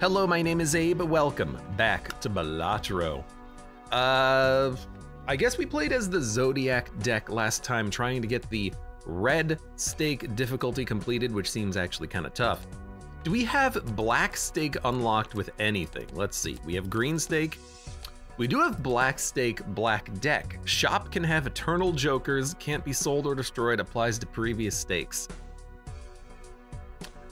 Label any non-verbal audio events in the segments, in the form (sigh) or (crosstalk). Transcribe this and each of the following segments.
Hello, my name is Abe. Welcome back to Balatro. Uh, I guess we played as the Zodiac deck last time, trying to get the red stake difficulty completed, which seems actually kind of tough. Do we have black stake unlocked with anything? Let's see. We have green stake. We do have black stake, black deck. Shop can have eternal jokers, can't be sold or destroyed, applies to previous stakes.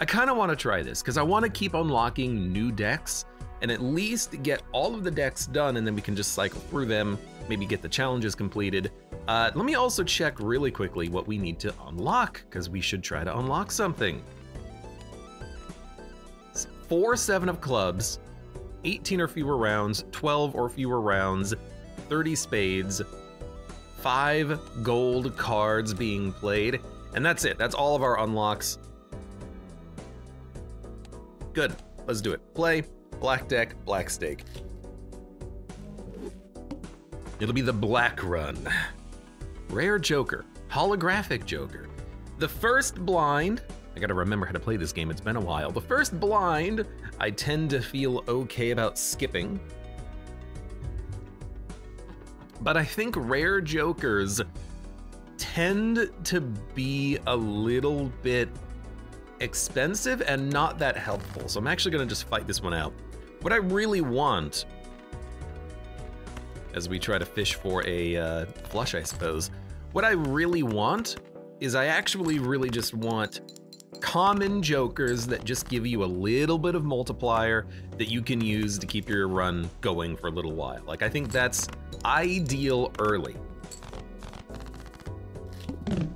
I kind of want to try this because I want to keep unlocking new decks and at least get all of the decks done and then we can just cycle through them, maybe get the challenges completed. Uh, let me also check really quickly what we need to unlock because we should try to unlock something. Four seven of clubs, 18 or fewer rounds, 12 or fewer rounds, 30 spades, five gold cards being played, and that's it. That's all of our unlocks. Good, let's do it. Play, black deck, black stake. It'll be the black run. Rare Joker, holographic Joker. The first blind, I gotta remember how to play this game, it's been a while. The first blind, I tend to feel okay about skipping. But I think rare Jokers tend to be a little bit expensive and not that helpful. So I'm actually gonna just fight this one out. What I really want, as we try to fish for a uh, flush, I suppose, what I really want is I actually really just want common jokers that just give you a little bit of multiplier that you can use to keep your run going for a little while. Like, I think that's ideal early.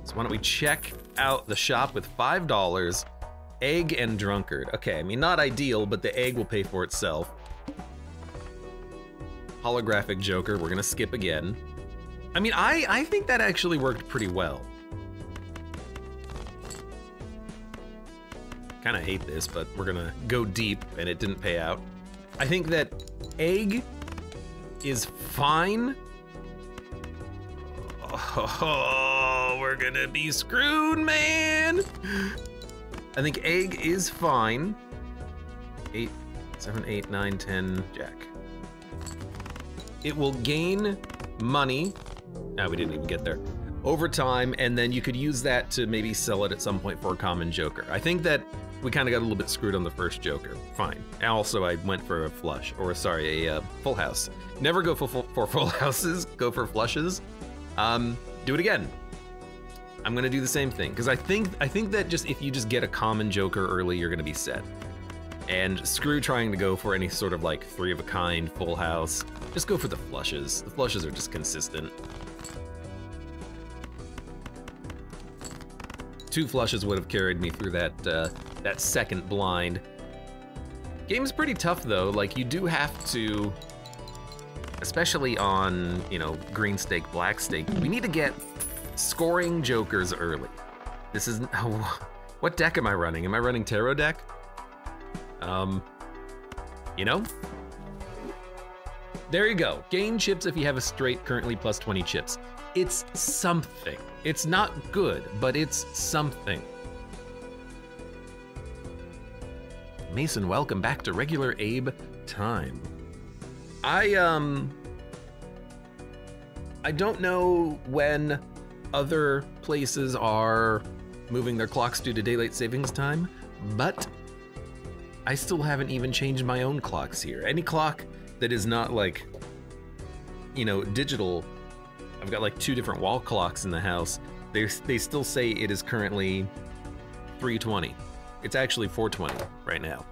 So why don't we check out the shop with $5 Egg and drunkard. Okay, I mean, not ideal, but the egg will pay for itself. Holographic Joker, we're gonna skip again. I mean, I, I think that actually worked pretty well. Kinda hate this, but we're gonna go deep, and it didn't pay out. I think that egg is fine. (laughs) Oh, we're gonna be screwed, man! I think egg is fine. Eight, seven, eight, nine, ten, jack. It will gain money. Ah, we didn't even get there. Over time, and then you could use that to maybe sell it at some point for a common joker. I think that we kind of got a little bit screwed on the first joker. Fine. Also, I went for a flush, or sorry, a uh, full house. Never go for full, for full (laughs) houses, go for flushes. Um, do it again. I'm gonna do the same thing because I think I think that just if you just get a common Joker early, you're gonna be set. And screw trying to go for any sort of like three of a kind, full house. Just go for the flushes. The flushes are just consistent. Two flushes would have carried me through that uh, that second blind. Game's pretty tough though. Like you do have to, especially on you know green stake, black stake. We need to get scoring jokers early. This is, (laughs) what deck am I running? Am I running tarot deck? Um, you know? There you go. Gain chips if you have a straight currently plus 20 chips. It's something. It's not good, but it's something. Mason, welcome back to regular Abe time. I, um, I don't know when other places are moving their clocks due to daylight savings time, but I still haven't even changed my own clocks here. Any clock that is not like, you know, digital, I've got like two different wall clocks in the house. They, they still say it is currently 320. It's actually 420 right now.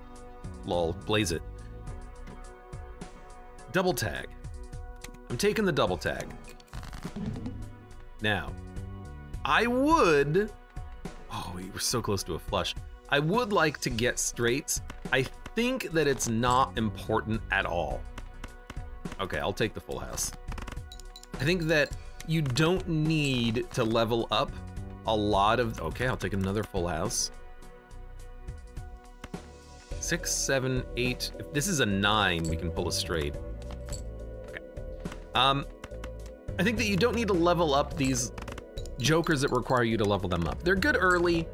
Lol, blaze it. Double tag. I'm taking the double tag. Now, I would, oh, we were so close to a flush. I would like to get straights. I think that it's not important at all. Okay, I'll take the full house. I think that you don't need to level up a lot of, okay, I'll take another full house. Six, seven, eight. If this is a nine, we can pull a straight. Okay. Um, I think that you don't need to level up these jokers that require you to level them up. They're good early,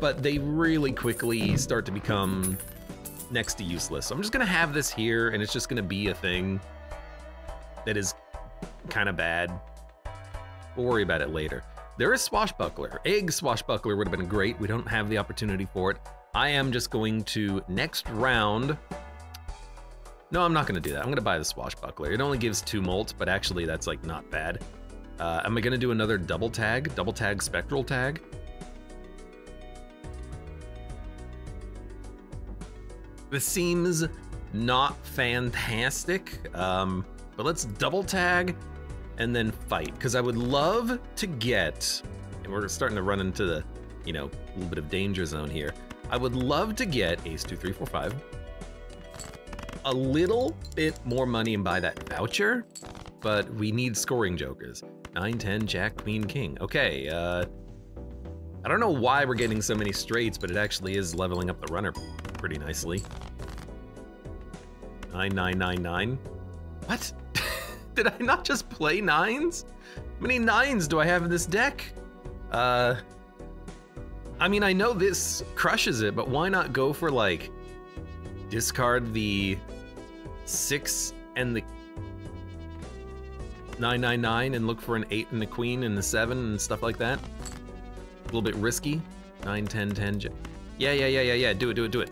but they really quickly start to become next to useless. So I'm just gonna have this here, and it's just gonna be a thing that is kind of bad. We'll worry about it later. There is Swashbuckler. Egg Swashbuckler would have been great. We don't have the opportunity for it. I am just going to, next round, no, I'm not gonna do that. I'm gonna buy the Swashbuckler. It only gives two mult, but actually that's like not bad. Uh, am I gonna do another double tag? Double tag spectral tag? This seems not fantastic, um, but let's double tag and then fight. Because I would love to get, and we're starting to run into the, you know, a little bit of danger zone here. I would love to get ace two, three, four, five, a little bit more money and buy that voucher, but we need scoring jokers. 9, 10, Jack, Queen, King. Okay, uh, I don't know why we're getting so many straights, but it actually is leveling up the runner pretty nicely. 9999. What? (laughs) Did I not just play nines? How many nines do I have in this deck? Uh, I mean, I know this crushes it, but why not go for like discard the six and the 999 and look for an eight and a queen and a seven and stuff like that? A little bit risky. 9, 10, 10. Yeah, yeah, yeah, yeah, yeah. Do it, do it, do it.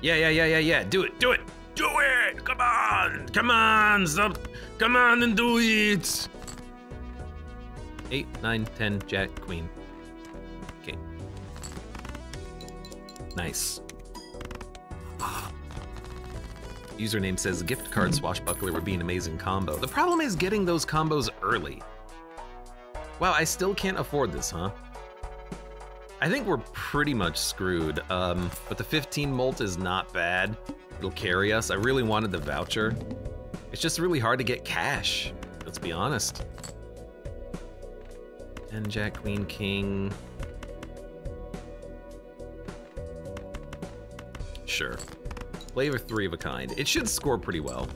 Yeah, yeah, yeah, yeah, yeah. Do it, do it. Do it! Come on! Come on! Stop! Come on and do it! 8, 9, 10, Jack, Queen. Okay. Nice. Ah. Username says gift card swashbuckler would be an amazing combo. The problem is getting those combos early. Wow, I still can't afford this, huh? I think we're pretty much screwed, um, but the 15 mult is not bad. It'll carry us. I really wanted the voucher. It's just really hard to get cash, let's be honest. And Jack, Queen, King. Sure. Flavor three of a kind. It should score pretty well.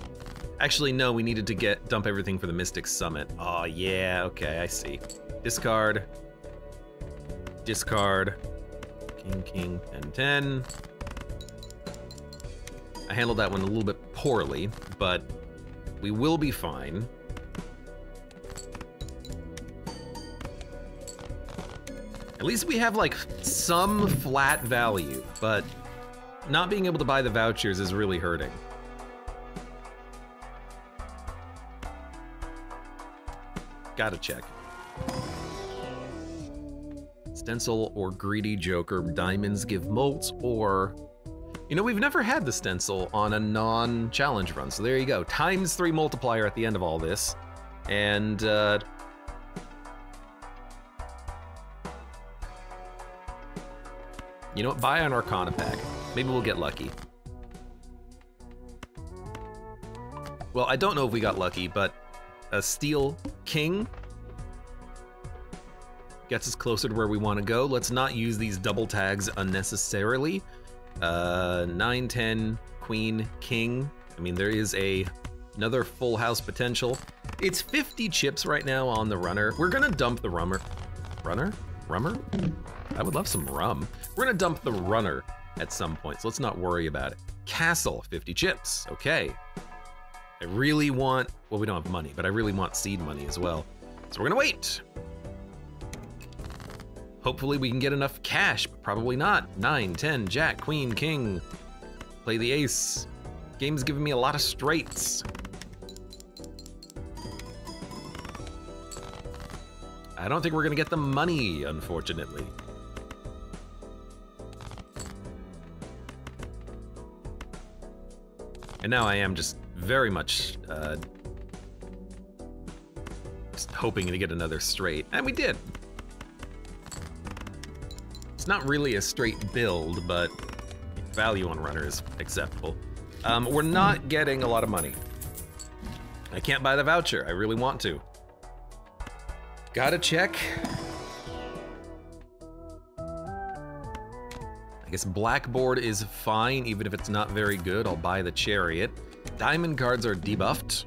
Actually, no, we needed to get dump everything for the Mystic Summit. Oh yeah, okay, I see. Discard. Discard. King, king, 10, 10. I handled that one a little bit poorly, but we will be fine. At least we have like some flat value, but not being able to buy the vouchers is really hurting. Gotta check. Stencil or Greedy Joker, Diamonds give mults, or... You know, we've never had the stencil on a non-challenge run, so there you go. Times three multiplier at the end of all this. And, uh... You know what, buy an Arcana pack. Maybe we'll get lucky. Well, I don't know if we got lucky, but a Steel King gets us closer to where we want to go. Let's not use these double tags unnecessarily. Uh, 9, 10, Queen, King. I mean, there is a another full house potential. It's 50 chips right now on the runner. We're gonna dump the rummer. Runner? Rummer? I would love some rum. We're gonna dump the runner at some point, so let's not worry about it. Castle, 50 chips, okay. I really want, well, we don't have money, but I really want seed money as well. So we're gonna wait. Hopefully we can get enough cash, but probably not. 9, 10, jack, queen, king. Play the ace. Game's giving me a lot of straights. I don't think we're gonna get the money, unfortunately. And now I am just very much uh, just hoping to get another straight. And we did. It's not really a straight build, but value on runner is acceptable. Um, we're not getting a lot of money. I can't buy the voucher. I really want to. Gotta check. I guess Blackboard is fine, even if it's not very good. I'll buy the Chariot. Diamond cards are debuffed.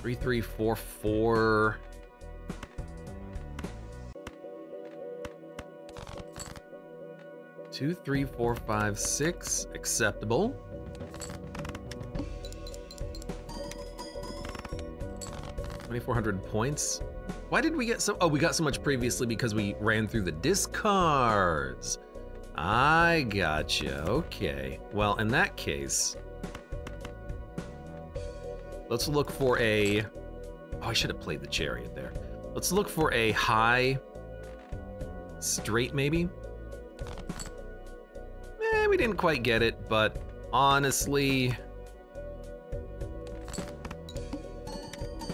3344. Two, three, four, five, six. Acceptable. Twenty-four hundred points. Why did we get so? Oh, we got so much previously because we ran through the discards. I gotcha. Okay. Well, in that case, let's look for a. Oh, I should have played the chariot there. Let's look for a high straight, maybe. Eh, we didn't quite get it, but honestly,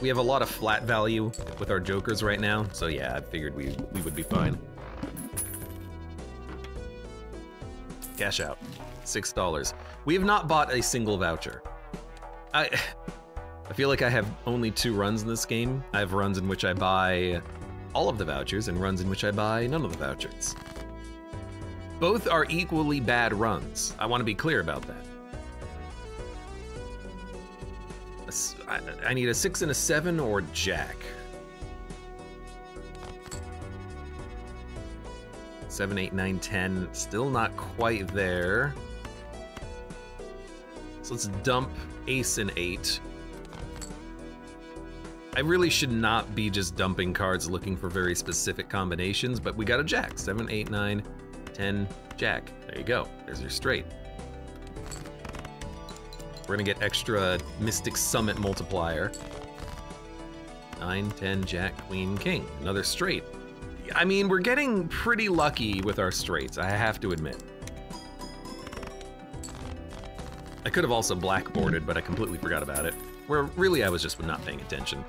we have a lot of flat value with our jokers right now, so yeah, I figured we we would be fine. Cash out. Six dollars. We have not bought a single voucher. I I feel like I have only two runs in this game. I have runs in which I buy all of the vouchers and runs in which I buy none of the vouchers. Both are equally bad runs. I want to be clear about that. I need a six and a seven or jack. Seven, eight, nine, ten. Still not quite there. So let's dump ace and eight. I really should not be just dumping cards looking for very specific combinations, but we got a jack. Seven, eight, nine, ten, jack. There you go. There's your straight. We're gonna get extra Mystic Summit multiplier. Nine, ten, jack, queen, king. Another straight. I mean, we're getting pretty lucky with our straights, I have to admit. I could have also blackboarded, but I completely forgot about it. Where really I was just not paying attention.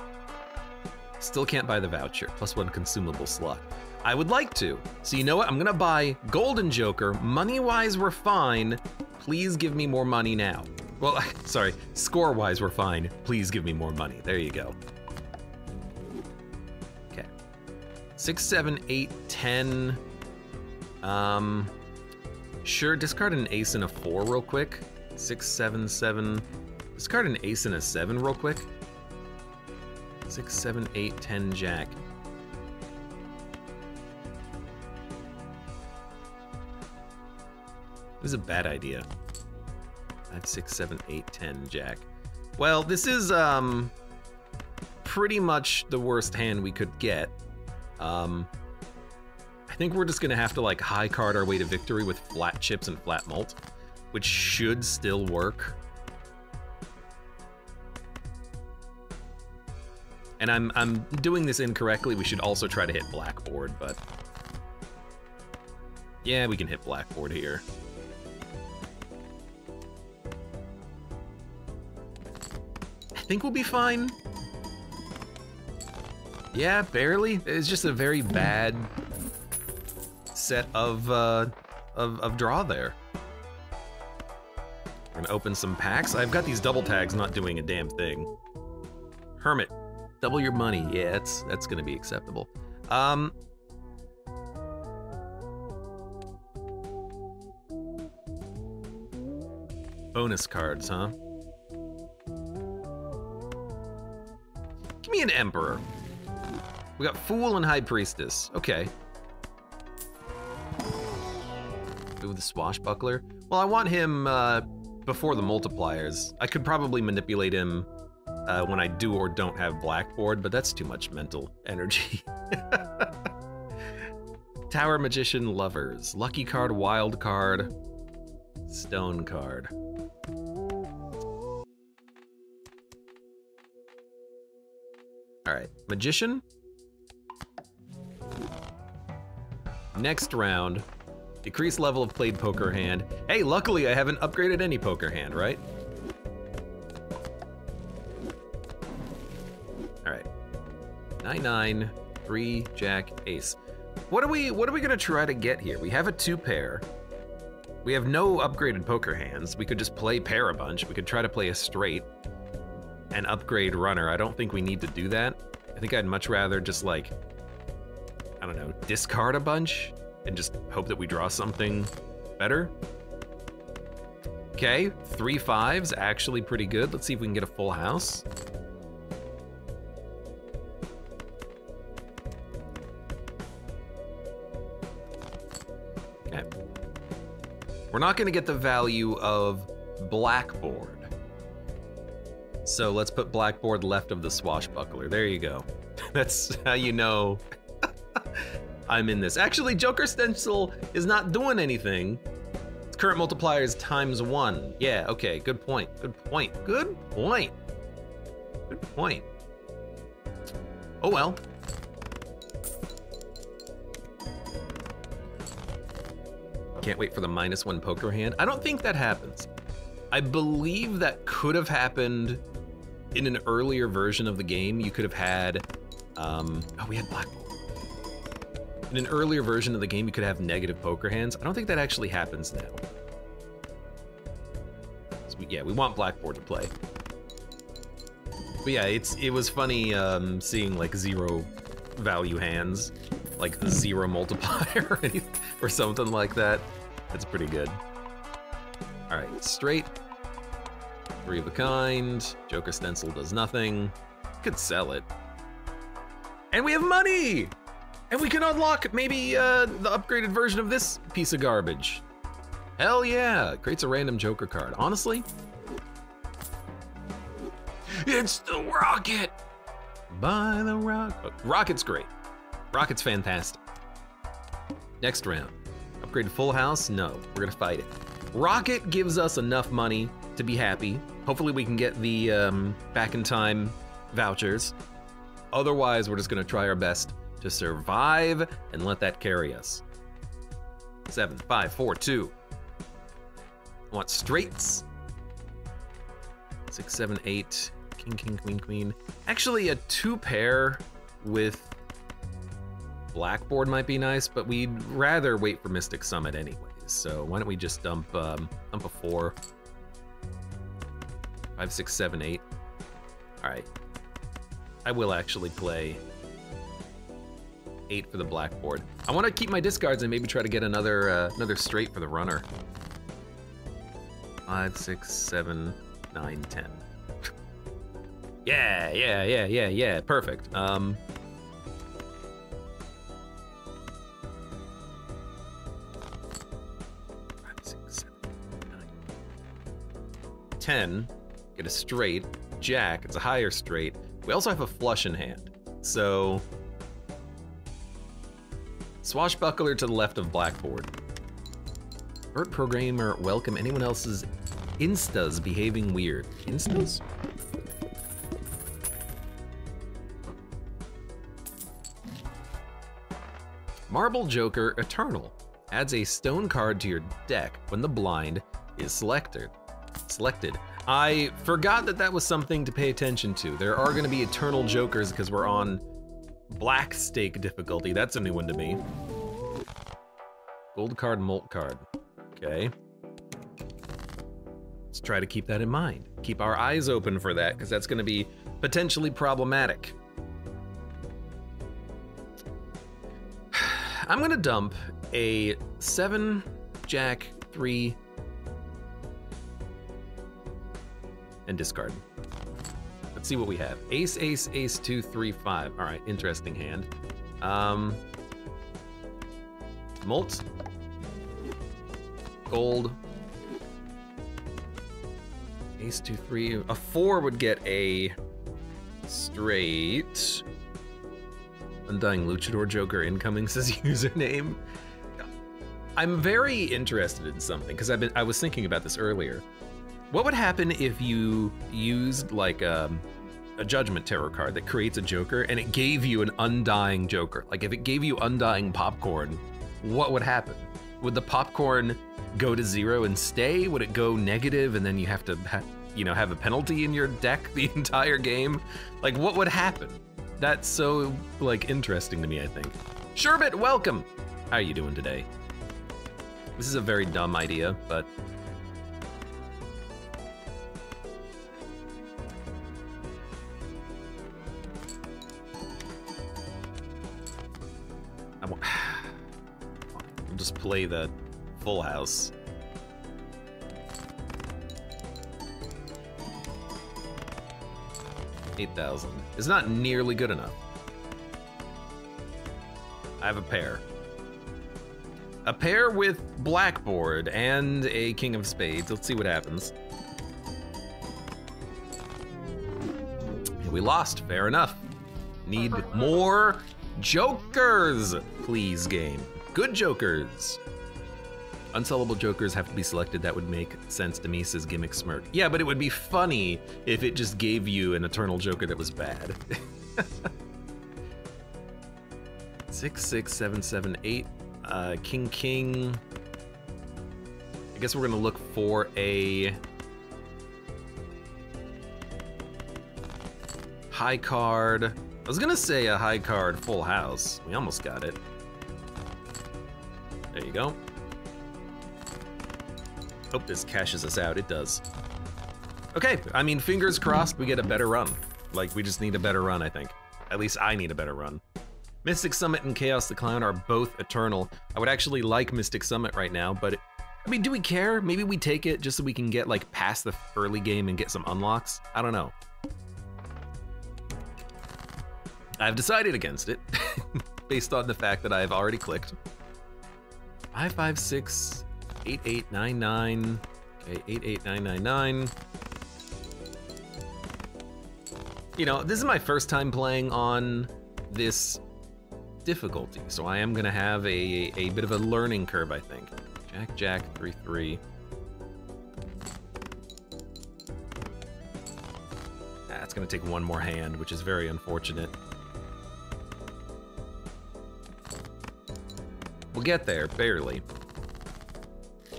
Still can't buy the voucher, plus one consumable slot. I would like to. So you know what? I'm gonna buy Golden Joker. Money-wise, we're fine. Please give me more money now. Well, (laughs) sorry, score-wise, we're fine. Please give me more money. There you go. Six, seven, eight, ten. Um, sure, discard an ace and a four real quick. Six, seven, seven. Discard an ace and a seven real quick. Six, seven, eight, ten, jack. This is a bad idea. Five, six, seven, eight, ten, jack. Well, this is um pretty much the worst hand we could get. Um, I think we're just gonna have to like high card our way to victory with flat chips and flat mult, which should still work. And I'm I'm doing this incorrectly. We should also try to hit blackboard, but yeah, we can hit blackboard here. I think we'll be fine. Yeah, barely. It's just a very bad set of, uh, of, of draw there. I'm gonna open some packs. I've got these double tags not doing a damn thing. Hermit, double your money. Yeah, that's, that's gonna be acceptable. Um, bonus cards, huh? Give me an Emperor. We got Fool and High Priestess. Okay. Ooh, the Swashbuckler. Well, I want him uh, before the multipliers. I could probably manipulate him uh, when I do or don't have Blackboard, but that's too much mental energy. (laughs) Tower Magician Lovers. Lucky card, Wild card, Stone card. All right, Magician. Next round, decrease level of played poker hand. Hey, luckily I haven't upgraded any poker hand, right? All right, nine nine, three jack ace. What are we? What are we gonna try to get here? We have a two pair. We have no upgraded poker hands. We could just play pair a bunch. We could try to play a straight and upgrade runner. I don't think we need to do that. I think I'd much rather just like don't know, discard a bunch and just hope that we draw something better. Okay, three fives, actually pretty good. Let's see if we can get a full house. Okay. We're not gonna get the value of blackboard. So let's put blackboard left of the swashbuckler. There you go. (laughs) That's how you know I'm in this. Actually, Joker Stencil is not doing anything. Its current multiplier is times one. Yeah, okay, good point, good point, good point. Good point. Oh well. Can't wait for the minus one poker hand. I don't think that happens. I believe that could have happened in an earlier version of the game. You could have had, um, oh, we had black. In an earlier version of the game, you could have negative poker hands. I don't think that actually happens now. So we, yeah, we want blackboard to play. But yeah, it's it was funny um, seeing like zero value hands, like zero multiplier (laughs) or something like that. That's pretty good. All right, straight. Three of a kind. Joker stencil does nothing. Could sell it. And we have money! And we can unlock maybe uh, the upgraded version of this piece of garbage. Hell yeah, creates a random Joker card. Honestly, it's the Rocket! By the Rock. Rocket's great. Rocket's fantastic. Next round. Upgrade to Full House? No, we're gonna fight it. Rocket gives us enough money to be happy. Hopefully we can get the um, back in time vouchers. Otherwise, we're just gonna try our best to survive and let that carry us. Seven, five, four, two. I want straights. Six, seven, eight. King, king, queen, queen. Actually, a two pair with blackboard might be nice, but we'd rather wait for Mystic Summit anyways. So why don't we just dump um, dump a four, five, six, seven, eight. All right. I will actually play eight for the blackboard. I want to keep my discards and maybe try to get another uh, another straight for the runner. Five, six, seven, nine, ten. (laughs) yeah, yeah, yeah, yeah, yeah. Perfect. Um. Ten. Get a straight. Jack. It's a higher straight. We also have a flush in hand. So Swashbuckler to the left of Blackboard. Bert Programmer, welcome anyone else's Instas behaving weird. Instas? Marble Joker Eternal adds a stone card to your deck when the blind is selected. Selected. I forgot that that was something to pay attention to. There are going to be Eternal Jokers because we're on Black Stake difficulty. That's a new one to me. Gold card, mult card. Okay. Let's try to keep that in mind. Keep our eyes open for that, because that's going to be potentially problematic. (sighs) I'm going to dump a 7, Jack, 3, and discard. Let's see what we have. Ace, ace, ace, two, three, five. All right, interesting hand. Um, Mult. Gold. Ace, two, three. A four would get a straight. Undying Luchador Joker incoming (laughs) says username. I'm very interested in something because I've been I was thinking about this earlier. What would happen if you used like a, um, a Judgment Tarot card that creates a Joker and it gave you an Undying Joker? Like if it gave you Undying Popcorn, what would happen? Would the popcorn go to zero and stay? Would it go negative and then you have to, you know, have a penalty in your deck (laughs) the entire game? Like what would happen? That's so like interesting to me. I think. Sherbet, welcome. How are you doing today? This is a very dumb idea, but play the full house. Eight thousand. It's not nearly good enough. I have a pair. A pair with blackboard and a king of spades. Let's see what happens. We lost, fair enough. Need more jokers, please, game. Good jokers. Unsellable jokers have to be selected. That would make sense to me, says Gimmick Smirk. Yeah, but it would be funny if it just gave you an eternal joker that was bad. (laughs) six, six, seven, seven, eight. Uh, king, king. I guess we're gonna look for a high card. I was gonna say a high card full house. We almost got it. There you go. Hope this cashes us out. It does. Okay, I mean, fingers crossed we get a better run. Like, we just need a better run, I think. At least I need a better run. Mystic Summit and Chaos the Clown are both eternal. I would actually like Mystic Summit right now, but it, I mean, do we care? Maybe we take it just so we can get like past the early game and get some unlocks? I don't know. I've decided against it (laughs) based on the fact that I've already clicked. 556 8899. Okay, 88999. You know, this is my first time playing on this difficulty, so I am gonna have a, a bit of a learning curve, I think. Jack, Jack, 3, 3. Ah, That's gonna take one more hand, which is very unfortunate. We'll get there, barely.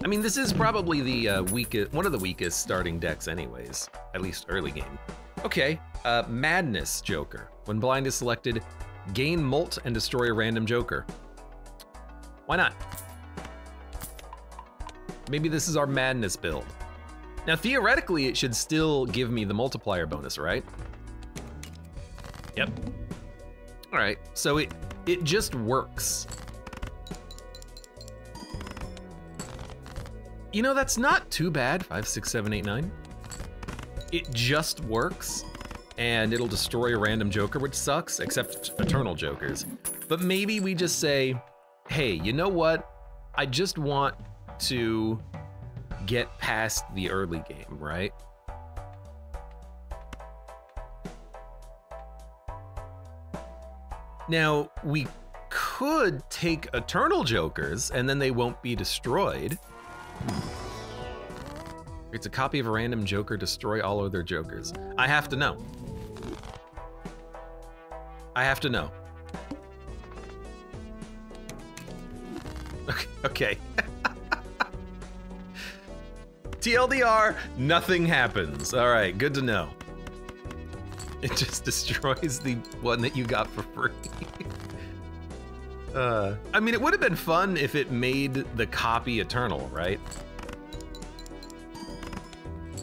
I mean, this is probably the uh, weakest, one of the weakest starting decks anyways, at least early game. Okay, uh, Madness Joker. When blind is selected, gain Mult and destroy a random Joker. Why not? Maybe this is our Madness build. Now, theoretically, it should still give me the multiplier bonus, right? Yep. All right, so it, it just works. You know, that's not too bad. Five, six, seven, eight, nine. It just works, and it'll destroy a random joker, which sucks, except eternal jokers. But maybe we just say, hey, you know what? I just want to get past the early game, right? Now, we could take Eternal Jokers and then they won't be destroyed. It's a copy of a random Joker, destroy all other Jokers. I have to know. I have to know. (laughs) Okay. (laughs) TLDR, nothing happens. All right, good to know. It just (laughs) destroys the one that you got for free. uh, I mean, it would have been fun if it made the copy eternal, right?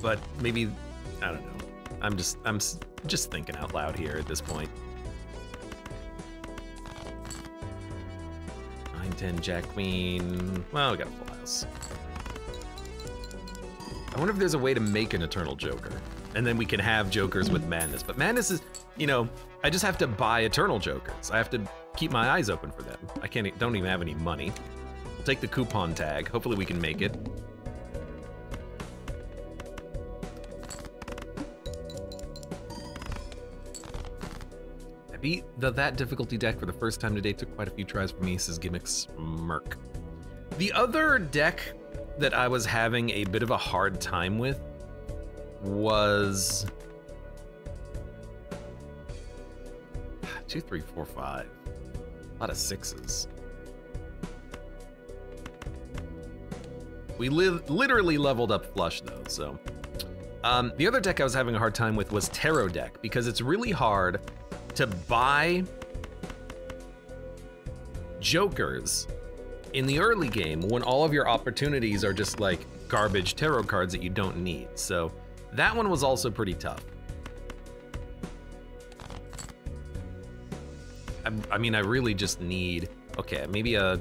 But maybe, I don't know. I'm just, I'm just thinking out loud here at this point. 9, 10, Jack, Queen. Well, we got a full house. I wonder if there's a way to make an Eternal Joker. And then we can have Jokers with Madness. But Madness is, you know, I just have to buy Eternal Jokers. I have to keep my eyes open for them. I can't, don't even have any money. We'll take the coupon tag. Hopefully we can make it. Beat the that difficulty deck for the first time today. Took quite a few tries for me, says Gimmicks Merc. The other deck that I was having a bit of a hard time with was two, three, four, five. A lot of sixes. We li literally leveled up flush though, so. Um, the other deck I was having a hard time with was Tarot deck because it's really hard to buy jokers in the early game when all of your opportunities are just like garbage tarot cards that you don't need. So that one was also pretty tough. I, I mean, I really just need, okay, maybe a,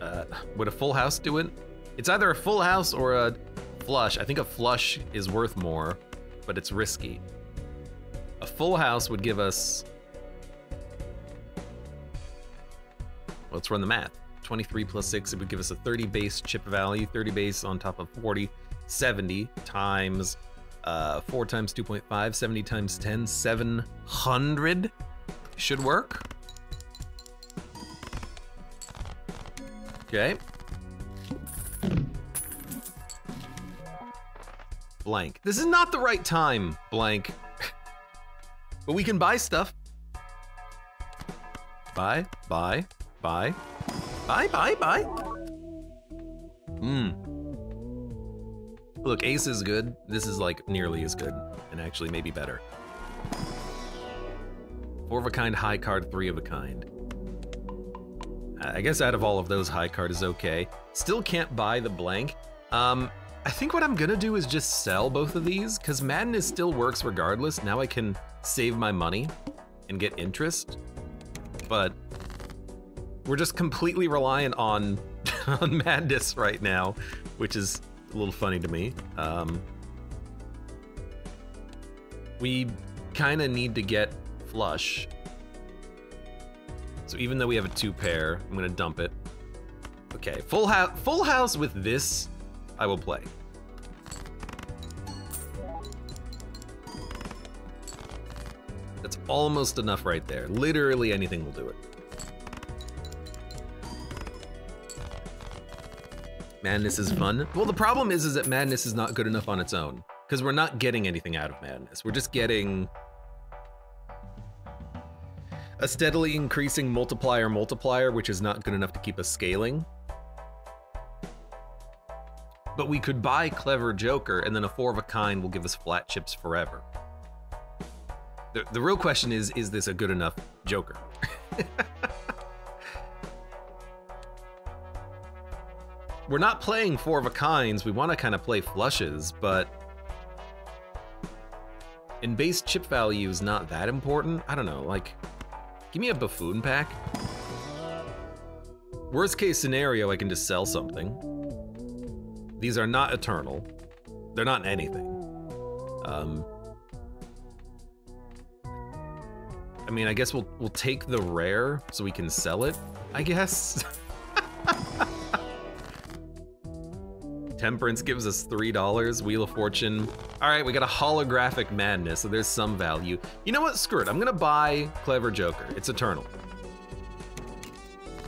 uh, would a full house do it? It's either a full house or a flush. I think a flush is worth more, but it's risky. Full house would give us, let's run the math. 23 plus 6, it would give us a 30 base chip value, 30 base on top of 40, 70 times uh, 4 times 2.5, 70 times 10, 700 should work. Okay. Blank. This is not the right time, blank. But we can buy stuff. Buy, buy, buy, buy, buy, buy. Hmm. Look, ace is good. This is like nearly as good, and actually maybe better. Four of a kind, high card, three of a kind. I guess out of all of those, high card is okay. Still can't buy the blank. Um, I think what I'm gonna do is just sell both of these, because Madness still works regardless. Now I can save my money and get interest. But we're just completely reliant on, (laughs) on Madness right now, which is a little funny to me. Um, we kind of need to get flush. So even though we have a two pair, I'm gonna dump it. Okay, full house, full house with this, I will play. That's almost enough right there. Literally anything will do it. Madness is fun. Well, the problem is, is that Madness is not good enough on its own. Because we're not getting anything out of Madness. We're just getting a steadily increasing multiplier multiplier, which is not good enough to keep us scaling. But we could buy Clever Joker, and then a four of a kind will give us flat chips forever. The, the real question is, is this a good enough Joker? (laughs) we're not playing four of a kinds. We want to kind of play flushes, but in base chip value is not that important. I don't know, like, give me a buffoon pack. Worst case scenario, I can just sell something. These are not eternal. They're not anything. Um, I mean, I guess we'll we'll take the rare so we can sell it. I guess. (laughs) Temperance gives us $3. Wheel of Fortune. All right, we got a holographic madness, so there's some value. You know what? Screw it. I'm gonna buy Clever Joker. It's eternal.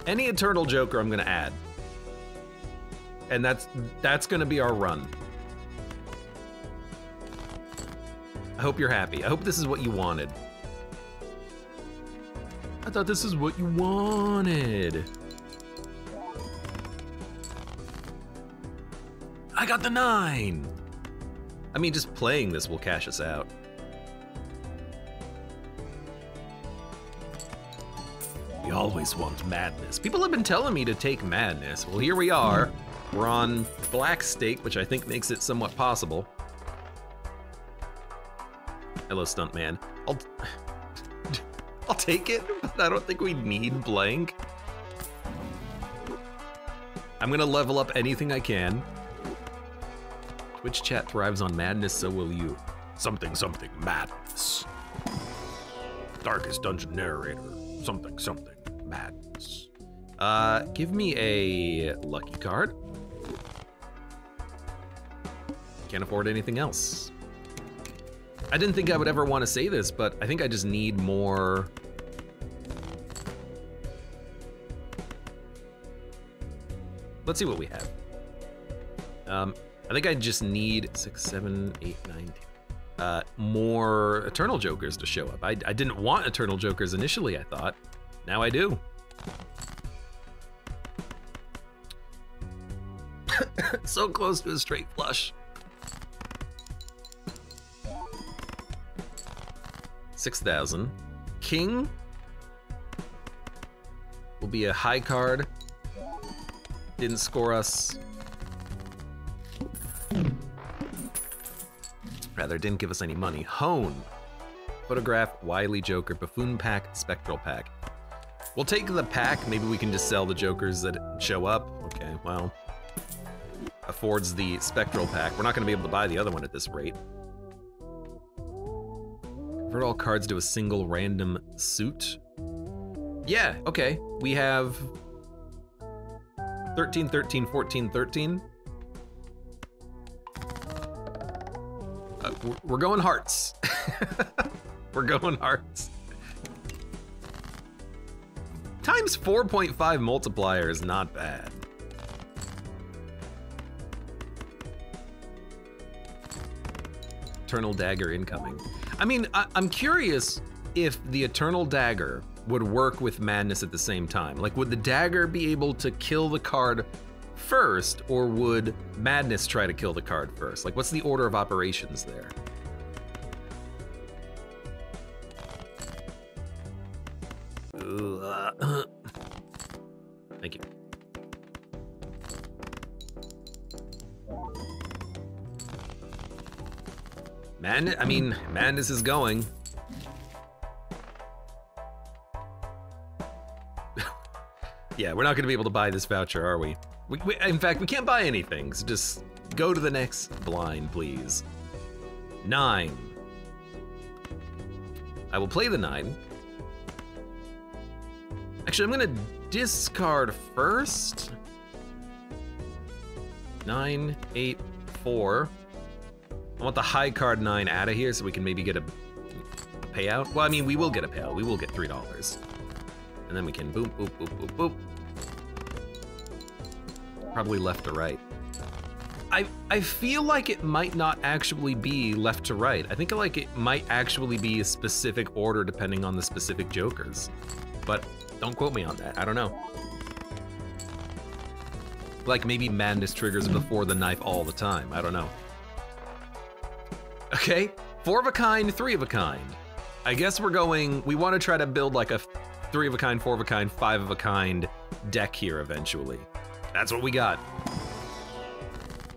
Any eternal Joker I'm gonna add. And that's that's gonna be our run. I hope you're happy. I hope this is what you wanted. I thought this is what you wanted. I got the nine! I mean, just playing this will cash us out. We always want madness. People have been telling me to take madness. Well, here we are. We're on black stake, which I think makes it somewhat possible. Hello, stuntman. I'll, (laughs) I'll take it, but I don't think we need blank. I'm gonna level up anything I can. Twitch chat thrives on madness, so will you. Something, something, madness. Darkest dungeon narrator. Something, something, madness. Uh, give me a lucky card. Can't afford anything else. I didn't think I would ever want to say this, but I think I just need more... Let's see what we have. Um, I think I just need six, seven, eight, nine, uh, more Eternal Jokers to show up. I, I didn't want Eternal Jokers initially, I thought. Now I do. (coughs) so close to a straight flush. Six thousand. King will be a high card. Didn't score us. Rather, didn't give us any money. Hone. Photograph, Wily Joker, Buffoon Pack, Spectral Pack. We'll take the pack. Maybe we can just sell the Jokers that show up. Okay, well. Affords the Spectral Pack. We're not going to be able to buy the other one at this rate. Convert all cards to a single random suit. Yeah, okay. We have 13, 13, 14, 13. Uh, we're going hearts. (laughs) we're going hearts. Times 4.5 multiplier is not bad. Eternal Dagger incoming. I mean, I am curious if the Eternal Dagger would work with Madness at the same time. Like, would the Dagger be able to kill the card first, or would Madness try to kill the card first? Like, what's the order of operations there? (clears throat) Thank you. Man, I mean, madness is going. (laughs) yeah, we're not going to be able to buy this voucher, are we? we? we? In fact, we can't buy anything, so just go to the next blind, please. Nine. I will play the nine. Actually, I'm going to discard first. Nine, eight, four. I want the high card nine out of here so we can maybe get a payout. Well, I mean, we will get a payout. We will get $3. And then we can boom, boop, boop, boop, boop. Probably left to right. I, I feel like it might not actually be left to right. I think like it might actually be a specific order depending on the specific jokers. But don't quote me on that. I don't know. Like maybe madness triggers before the knife all the time. I don't know. Okay, four of a kind, three of a kind. I guess we're going, we want to try to build like a three of a kind, four of a kind, five of a kind deck here eventually. That's what we got.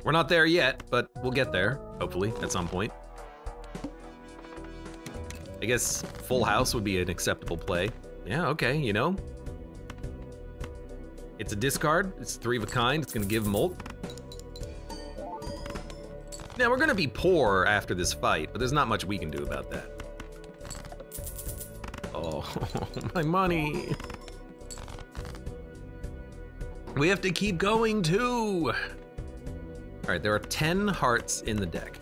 We're not there yet, but we'll get there, hopefully, at some point. I guess full house would be an acceptable play. Yeah, okay, you know. It's a discard, it's three of a kind, it's gonna give mult. Now, we're gonna be poor after this fight, but there's not much we can do about that. Oh, (laughs) my money. We have to keep going too. All right, there are 10 hearts in the deck.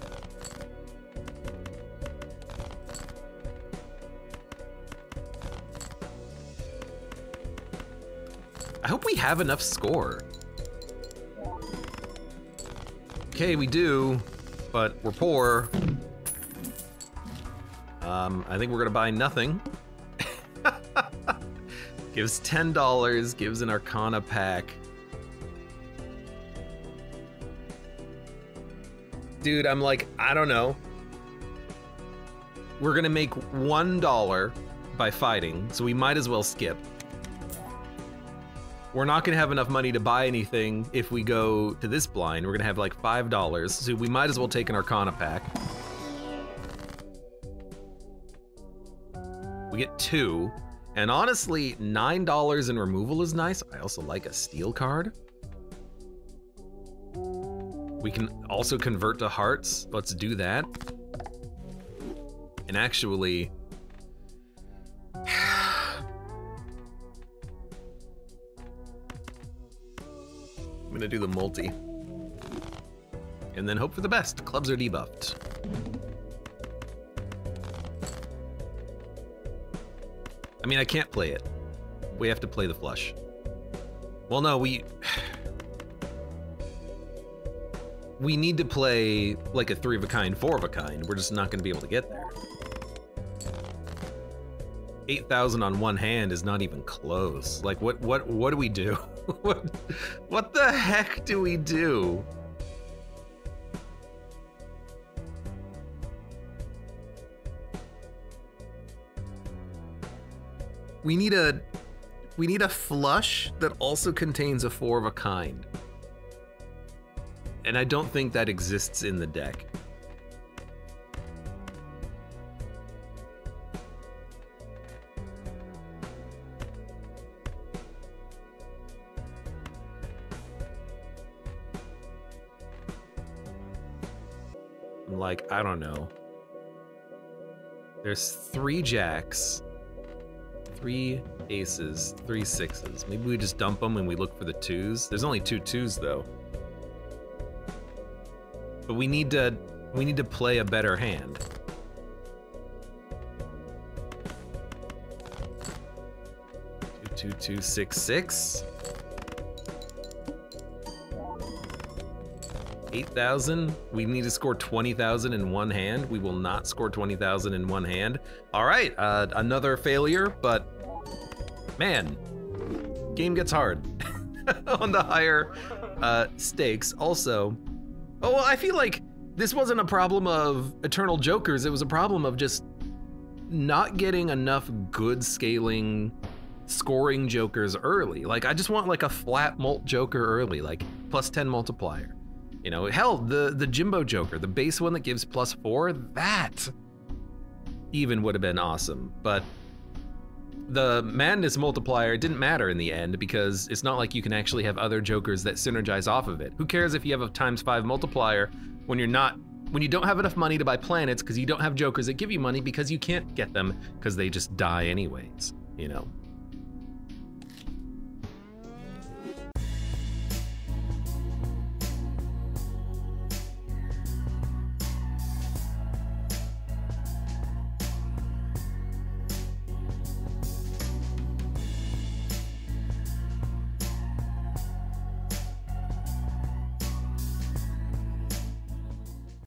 I hope we have enough score. Okay, we do but we're poor. Um, I think we're gonna buy nothing. (laughs) gives $10, gives an Arcana pack. Dude, I'm like, I don't know. We're gonna make $1 by fighting, so we might as well skip. We're not gonna have enough money to buy anything if we go to this blind. We're gonna have like $5, so we might as well take an Arcana pack. We get two, and honestly, $9 in removal is nice. I also like a steel card. We can also convert to hearts. Let's do that. And actually, gonna do the multi. And then hope for the best. Clubs are debuffed. I mean, I can't play it. We have to play the flush. Well, no, we... (sighs) We need to play like a three of a kind, four of a kind. We're just not gonna be able to get there. 8,000 on one hand is not even close. Like, what, what, what do we do? (laughs) (laughs) what, what the heck do we do? We need a, we need a flush that also contains a four of a kind. And I don't think that exists in the deck. Like, I don't know. There's three jacks, three aces, three sixes. Maybe we just dump them and we look for the twos. There's only two twos though. But we need to we need to play a better hand. Two two two six six. 8,000. We need to score 20,000 in one hand. We will not score 20,000 in one hand. All right, uh, another failure, but man, game gets hard (laughs) on the higher uh, stakes. Also, oh, well, I feel like this wasn't a problem of Eternal Jokers. It was a problem of just not getting enough good scaling scoring jokers early. Like, I just want like a flat mult joker early, like plus 10 multiplier. You know, hell, the, the Jimbo Joker, the base one that gives plus four, that even would have been awesome. But the madness multiplier didn't matter in the end because it's not like you can actually have other jokers that synergize off of it. Who cares if you have a times five multiplier when you're not when you don't have enough money to buy planets because you don't have jokers that give you money because you can't get them because they just die anyways, you know.